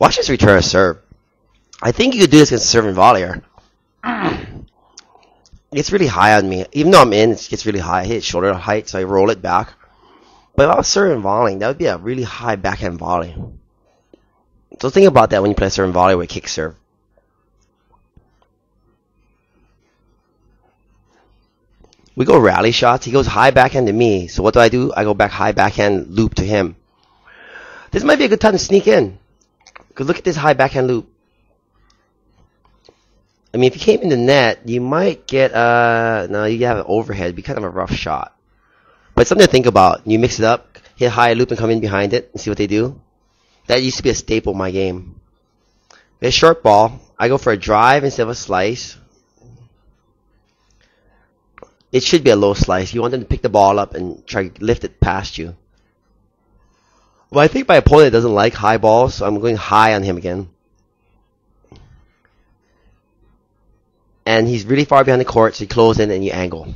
Watch this return a serve. I think you could do this against a serving volleyer. It's really high on me. Even though I'm in, it gets really high. I hit shoulder height, so I roll it back. But if I was serving volleying, that would be a really high backhand volley. So think about that when you play a serving volley with kick serve. We go rally shots. He goes high backhand to me. So what do I do? I go back high backhand loop to him. This might be a good time to sneak in. Because look at this high backhand loop. I mean, if you came in the net, you might get, uh, no, you have an overhead. It'd be kind of a rough shot. But something to think about. You mix it up, hit high loop and come in behind it and see what they do. That used to be a staple of my game. With short ball, I go for a drive instead of a slice. It should be a low slice. You want them to pick the ball up and try to lift it past you. Well, I think my opponent doesn't like high balls, so I'm going high on him again. And he's really far behind the court, so you close in and you angle.